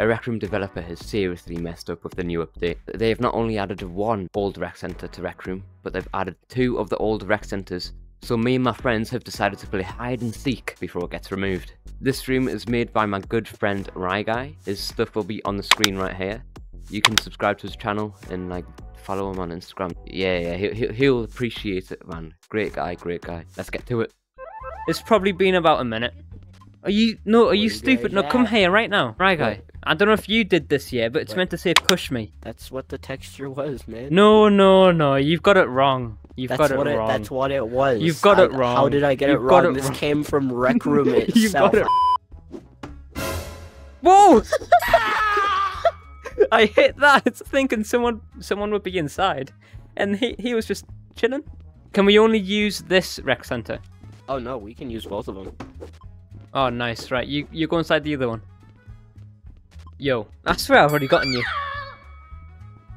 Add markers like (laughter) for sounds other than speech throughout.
A Rec Room developer has seriously messed up with the new update. They have not only added one old rec center to Rec Room, but they've added two of the old rec centers. So me and my friends have decided to play hide and seek before it gets removed. This room is made by my good friend Ryguy. His stuff will be on the screen right here. You can subscribe to his channel and like follow him on Instagram. Yeah, yeah, he'll, he'll appreciate it, man. Great guy, great guy. Let's get to it. It's probably been about a minute. Are you no? Are you stupid? No, come here right now, Ryguy. I don't know if you did this yet, but it's What? meant to say push me. That's what the texture was, man. No, no, no. You've got it wrong. You've that's got it what wrong. That's what it was. You've got I- it wrong. How did I get You've it wrong? it this wrong. came from (laughs) Rec Room itself. You've got it. Whoa! (laughs) I hit that thinking someone someone would be inside, and he he was just chilling. Can we only use this rec center? Oh no, we can use both of them. Oh, nice. Right, you you go inside the other one. Yo, I swear I've already gotten you.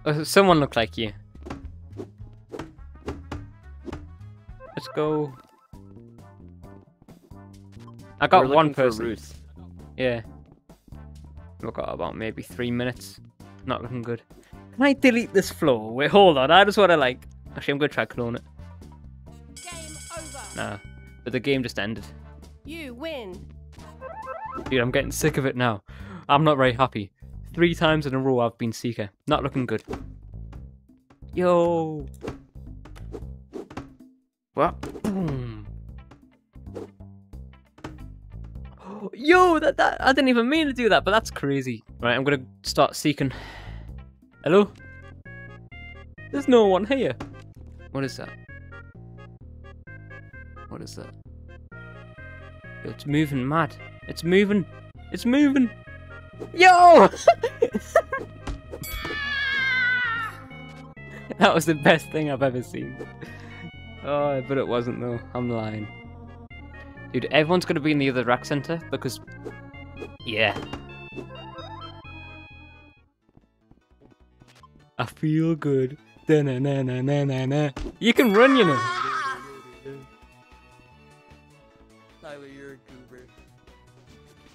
Uh, someone looked like you. Let's go. I got We're one looking for person. Ruth. Yeah. We've got about maybe three minutes. Not looking good. Can I delete this floor? Wait, hold on. I just want to like. Actually, I'm gonna try clone it. Game over. Nah, but the game just ended. You win. Dude, I'm getting sick of it now. I'm not very happy. Three times in a row I've been Seeker. Not looking good. Yo! What? (gasps) Yo, that, that I didn't even mean to do that, but that's crazy. Right, I'm gonna start seeking. Hello? There's no one here. What is that? What is that? It's moving mad. It's moving. It's moving. Yo! (laughs) that was the best thing I've ever seen. Oh, but it wasn't though. I'm lying. Dude, everyone's gonna be in the other rec center because, yeah. I feel good. Da-na-na-na-na-na. You can run, you know.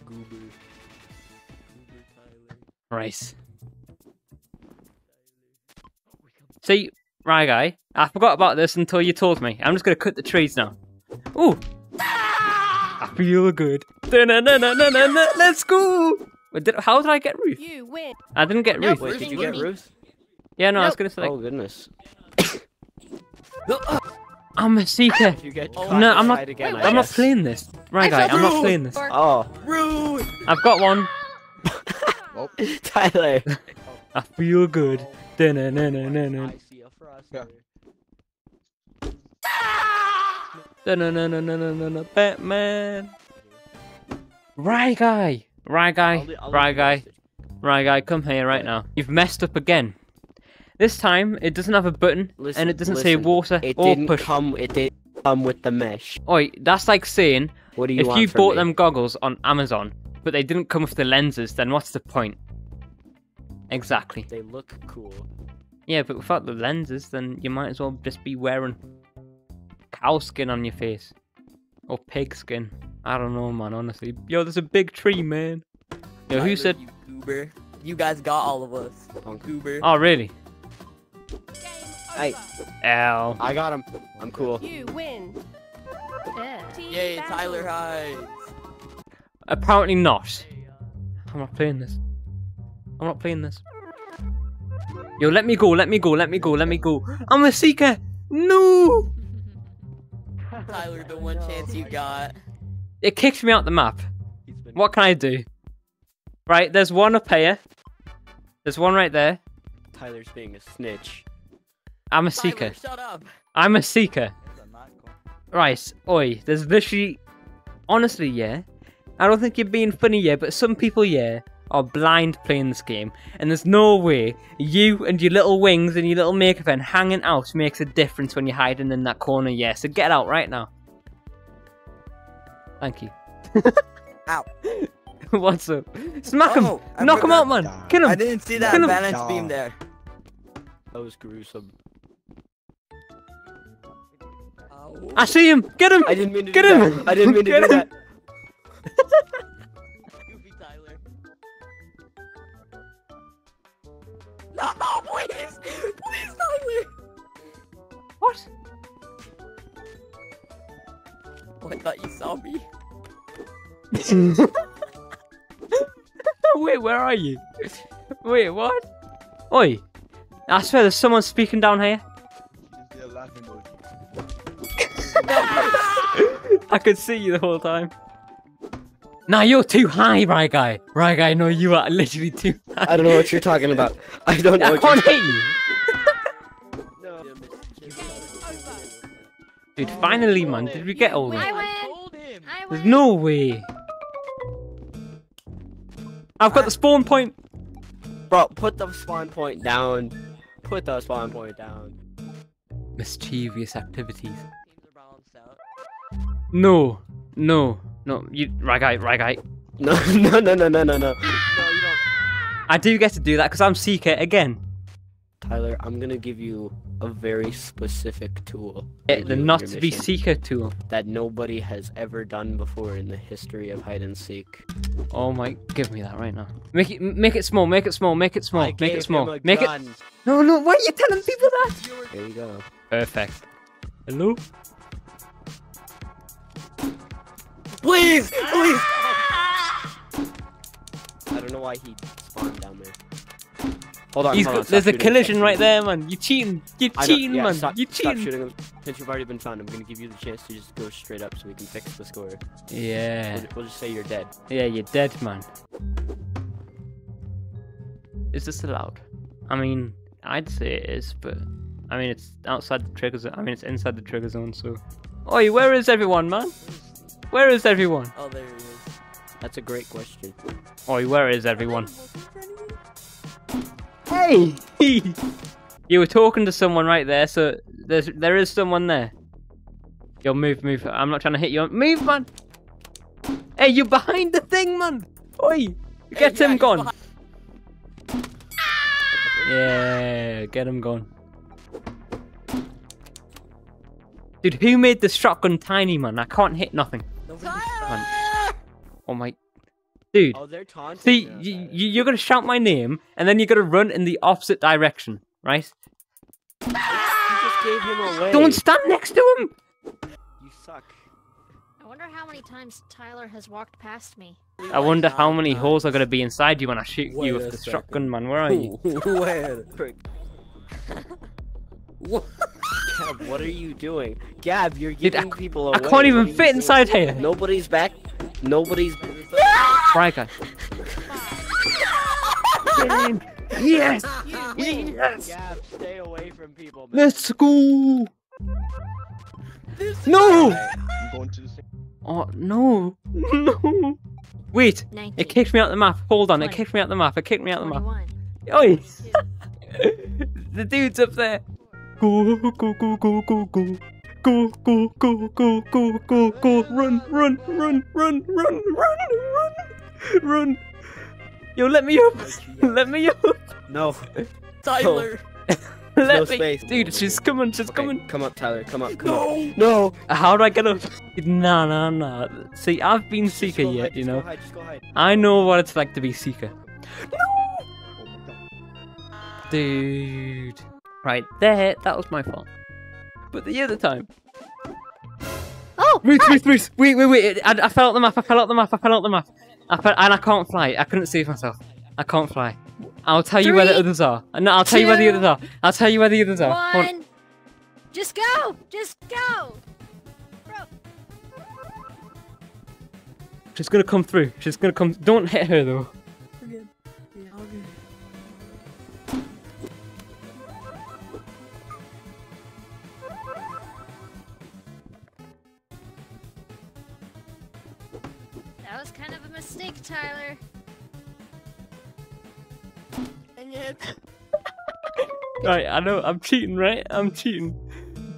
Goober. Goober Tyler. Right. See, Ryguy, I forgot about this until you told me. I'm just gonna cut the trees now. Ooh! I feel good. Let's go! Wait, did, how did I get Ruth? You win. I didn't get No, Ruth. Wait, did you get Ruby. Ruth? Yeah, no, I was gonna say like, oh goodness. (coughs) Uh, I'm a seeker. If you get Oh, no, I'm not. Again, I I'm not playing this. Ryguy, I'm not playing this. Oh, rude! I've got one. (laughs) Tyler. I feel good. Da-na-na-na-na-na. see a frost. Da-na-na-na-na-na-na. Batman. Ryguy. Right guy. Ryguy. Right guy, come here right now. You've messed up again. This time, it doesn't have a button, Listen, and it doesn't say water It or didn't push. come. It didn't come with the mesh. Oi, that's like saying, What do you if you bought me? them goggles on Amazon, but they didn't come with the lenses, then what's the point? Exactly. They look cool. Yeah, but without the lenses, then you might as well just be wearing cow skin on your face. Or pig skin. I don't know, man, honestly. Yo, there's a big tree, man. Yo, who said... You goober. You guys got all of us. Goober. Oh, really? Game Hey. over. L. I got him. I'm cool. You win. Team Yay. Tyler Heights. Apparently not. I'm not playing this. I'm not playing this. Yo, let me go, let me go, let me go, let me go. I'm a seeker! No! (laughs) Tyler, the one chance you got. It kicked me out the map. What can I do? Right, there's one up here. There's one right there. Tyler's being a snitch. I'm a Tyler, seeker. shut up. I'm a seeker. Right, oi, there's literally. Honestly, yeah. I don't think you're being funny, yeah, but some people, yeah, are blind playing this game. And there's no way you and your little wings and your little makeup and hanging out makes a difference when you're hiding in that corner, yeah. So get out right now. Thank you. (laughs) Ow. (laughs) What's up? Smack him! Oh, I Knock him out, man! Kill him! I didn't see that Kill him. balance beam there. That was gruesome. I see him! Get him! I didn't mean to Get do him! that. I didn't mean to Get do him! that. Goofy Tyler. No, please! Please, Tyler! What? Oh, I thought you saw me. (laughs) Wait, where are you? Wait, what? Oi! I swear there's someone speaking down here. (laughs) I could see you the whole time. Nah, you're too high, Ryguy. Right guy, no, you are literally too high. I don't know what you're talking about. I don't know I what can't you're hit you. no. Dude, finally, man, did we get all I that? win. told him. I There's no way. I've got the spawn point. Bro, put the spawn point down. Put the spawn point down. Mischievous activities. No, no, no. You, Ryguy, right guy. (laughs) No, no, no, no, no, no, no. No, you don't. I do get to do that because I'm Seeker again. Tyler, I'm gonna give you a very specific tool. Eh, to the not to be Seeker tool. that nobody has ever done before in the history of hide and seek. Oh my, give me that right now. Make it, make it small, make it small, make it small, I make it small, make it. No, no, why are you telling people that? There you go. Perfect. Hello? Please, please. I don't know why he spawned down there. Hold on, He's hold on, stop there's a shooting him, collision right there, man. You're cheating. You're I know- cheating, yeah, man. Stop, you stop cheating. shooting him. Since you've already been found, I'm gonna give you the chance to just go straight up so we can fix the score. Yeah. We'll, we'll just say you're dead. Yeah, you're dead, man. Is this allowed? I mean, I'd say it is, but I mean, it's outside the trigger zone. I mean, it's inside the trigger zone, so. Oi, where is everyone, man? Where is everyone? Oh, there he is. That's a great question. Oi, where is everyone? Hey! (laughs) you were talking to someone right there, so there's there is someone there. Yo, move, move. I'm not trying to hit you. Move, man. Hey, you behind the thing, man. Oi, get yeah, him he's gone. Yeah, get him gone. Dude, who made the shotgun tiny, man? I can't hit nothing. Nobody- Oh my. Dude. Oh, they're taunting. See, me. you, you, you're gonna shout my name, and then you're gonna run in the opposite direction, right? You just gave him away. Don't stand next to him! You suck. I wonder how many times Tyler has walked past me. I wonder how many holes are gonna be inside you when I shoot Wait you with the second. shotgun, man. Where are you? (laughs) Where? Frick. Gab, what are you doing? Gab, you're Dude, I giving c- people I can't even What fit inside here. Nobody's back. Nobody's. (laughs) Right, guy. yes! Yes! Gab, stay away from people. Man. Let's go! No! I'm going to the. Oh, no. No. Wait, 19, it kicked me out the map. Hold on, it kicked me out the map. It kicked me out the map. 21, Oi! (laughs) the dude's up there. Go, go, go, go, go, go. Go, go, go, go, go, go, go. Run, run, run, run, run, run, run, run. Yo, let me up. (laughs) let me up. No. Tyler! Let no me. space. Dude, she's coming, she's Okay, coming. Come up, Tyler. Come up. Come up. No. How do I get up? Nah, nah, nah. See, I've been Seeker yet, hide, you know. Go hide, just go hide. I know what it's like to be Seeker. God. Dude. Right there, that was my fault. But the other time. Oh! Wait, wait, wait, wait, wait, wait. I, I fell out the map, I fell out the map, I fell out the map. I fell, and I can't fly. I couldn't save myself. I can't fly. I'll tell you where the others are. No, I'll tell you where the others are. I'll tell you where the others are. One! Just go! Just go! She's gonna come through. She's gonna come. Don't hit her though. Was kind of a mistake, Tyler. Dang it! (laughs) Right, I know. I'm cheating, right? I'm cheating.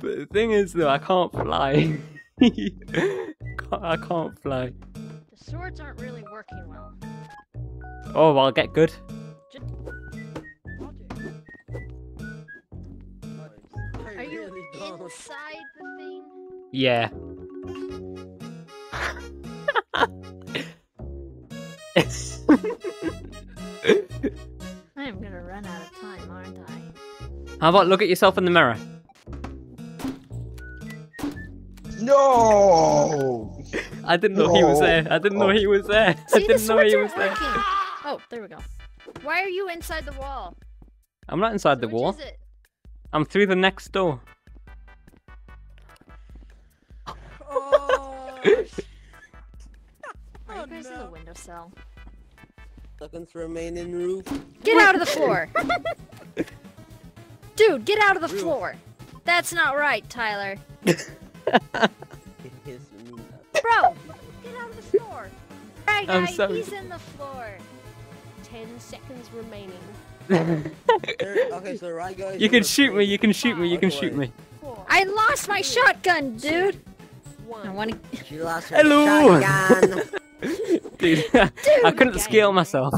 But the thing is, though, I can't fly. (laughs) I can't fly. The swords aren't really working well. Oh, well, I'll get good. Are you inside the thing? Yeah. (laughs) How about look at yourself in the mirror? No! I didn't know he was there. I didn't know he was there. I See, the didn't know he was aren't there. working. Oh, there we go. Why are you inside the wall? I'm not inside the wall. is it? I'm through the next door. (laughs) Oh, Are you guys in the oh, windowsill? Seconds remain in roof. Get out of the floor! (laughs) Dude, get out of the Roof. floor! That's not right, Tyler. (laughs) It is me. Bro, get out of the floor! Right, I'm guy, sorry. he's in the floor. Ten seconds remaining. Okay, so right guys. You can shoot me. You can shoot me. You can shoot me. I lost my shotgun, dude! I want to. She lost Hello. shotgun. (laughs) Dude, I couldn't scale myself.